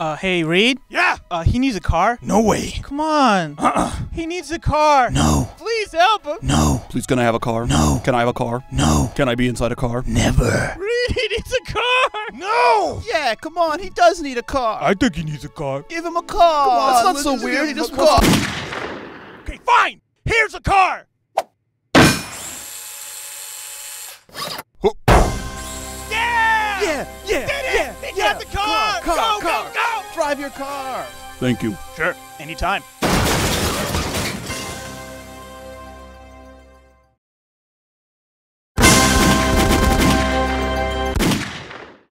Uh, hey, Reed? Yeah. Uh, he needs a car? No way. Come on. Uh-uh. He needs a car. No. Please help him. No. Please, can I have a car? No. Can I have a car? No. Can I be inside a car? Never. Reed, he needs a car. No. Yeah, come on. He does need a car. I think he needs a car. Give him a car. That's not Let's so weird. give He him just a car. Okay, fine. Here's a car. yeah, yeah, did it! Yeah, yeah. got the car! Car, go, car, go, go, go! Drive your car! Thank you. Sure, anytime.